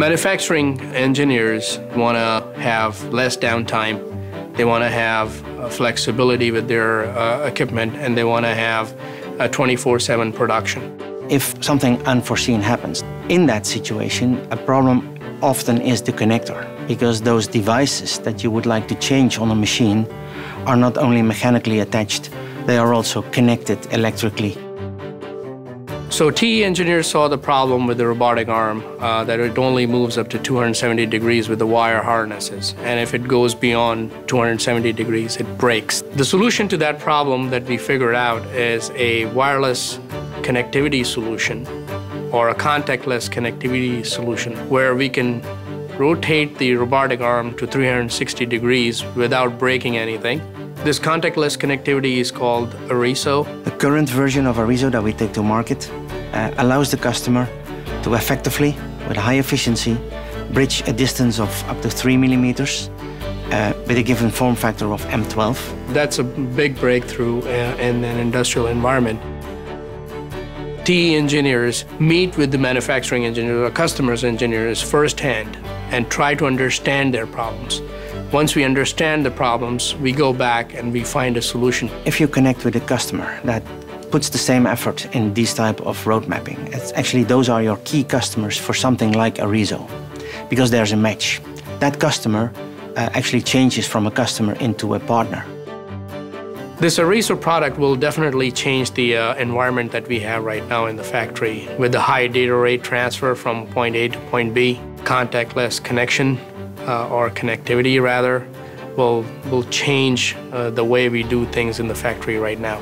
Manufacturing engineers want to have less downtime. They want to have uh, flexibility with their uh, equipment and they want to have a 24-7 production. If something unforeseen happens, in that situation, a problem often is the connector because those devices that you would like to change on a machine are not only mechanically attached, they are also connected electrically. So TE engineers saw the problem with the robotic arm, uh, that it only moves up to 270 degrees with the wire harnesses. And if it goes beyond 270 degrees, it breaks. The solution to that problem that we figured out is a wireless connectivity solution or a contactless connectivity solution where we can rotate the robotic arm to 360 degrees without breaking anything. This contactless connectivity is called ARISO. The current version of ARISO that we take to market uh, allows the customer to effectively, with high efficiency, bridge a distance of up to three millimeters uh, with a given form factor of M12. That's a big breakthrough uh, in an industrial environment. TE engineers meet with the manufacturing engineers or customers engineers firsthand and try to understand their problems. Once we understand the problems, we go back and we find a solution. If you connect with a customer that puts the same effort in these type of road mapping, it's actually those are your key customers for something like ARISO, because there's a match. That customer uh, actually changes from a customer into a partner. This ARISO product will definitely change the uh, environment that we have right now in the factory with the high data rate transfer from point A to point B, contactless connection uh, or connectivity rather will will change uh, the way we do things in the factory right now.